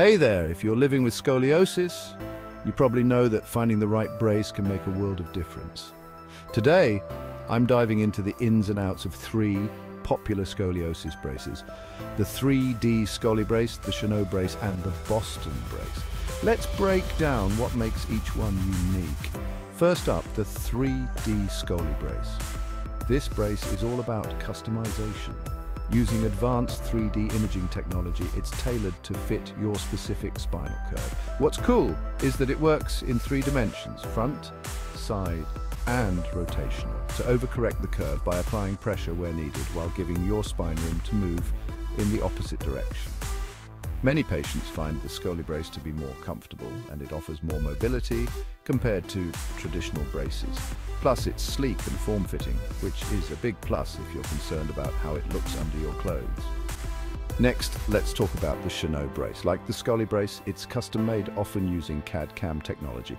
Hey there, if you're living with scoliosis, you probably know that finding the right brace can make a world of difference. Today, I'm diving into the ins and outs of three popular scoliosis braces. The 3D ScoliBrace, the Chêneau brace and the Boston brace. Let's break down what makes each one unique. First up, the 3D ScoliBrace. This brace is all about customization. Using advanced 3D imaging technology, it's tailored to fit your specific spinal curve. What's cool is that it works in three dimensions, front, side, and rotational, to overcorrect the curve by applying pressure where needed while giving your spine room to move in the opposite direction. Many patients find the ScoliBrace to be more comfortable and it offers more mobility compared to traditional braces. Plus it's sleek and form-fitting, which is a big plus if you're concerned about how it looks under your clothes. Next, let's talk about the Chêneau brace. Like the ScoliBrace, it's custom-made, often using CAD-CAM technology.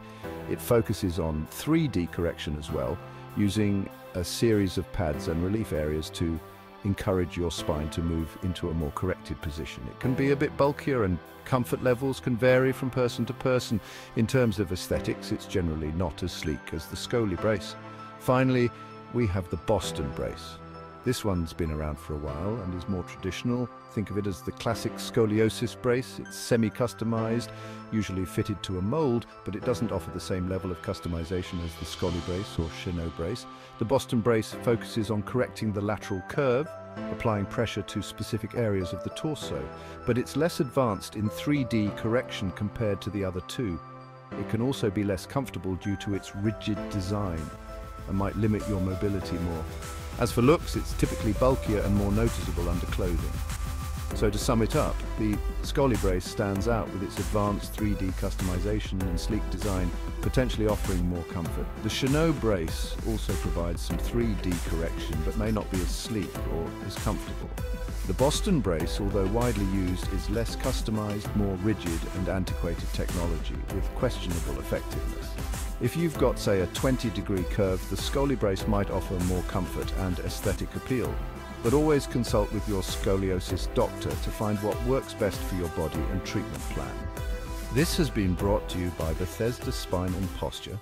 It focuses on 3D correction as well, using a series of pads and relief areas to encourage your spine to move into a more corrected position. It can be a bit bulkier and comfort levels can vary from person to person. In terms of aesthetics, it's generally not as sleek as the ScoliBrace. Finally, we have the Boston brace. This one's been around for a while and is more traditional. Think of it as the classic scoliosis brace. It's semi-customized, usually fitted to a mold, but it doesn't offer the same level of customization as the ScoliBrace or Chêneau brace. The Boston brace focuses on correcting the lateral curve, applying pressure to specific areas of the torso, but it's less advanced in 3D correction compared to the other two. It can also be less comfortable due to its rigid design and might limit your mobility more. As for looks, it's typically bulkier and more noticeable under clothing. So to sum it up, the ScoliBrace stands out with its advanced 3D customization and sleek design, potentially offering more comfort. The Chêneau brace also provides some 3D correction, but may not be as sleek or as comfortable. The Boston brace, although widely used, is less customized, more rigid and antiquated technology with questionable effectiveness. If you've got, say, a 20 degree curve, the ScoliBrace might offer more comfort and aesthetic appeal. But always consult with your scoliosis doctor to find what works best for your body and treatment plan. This has been brought to you by Bethesda Spine and Posture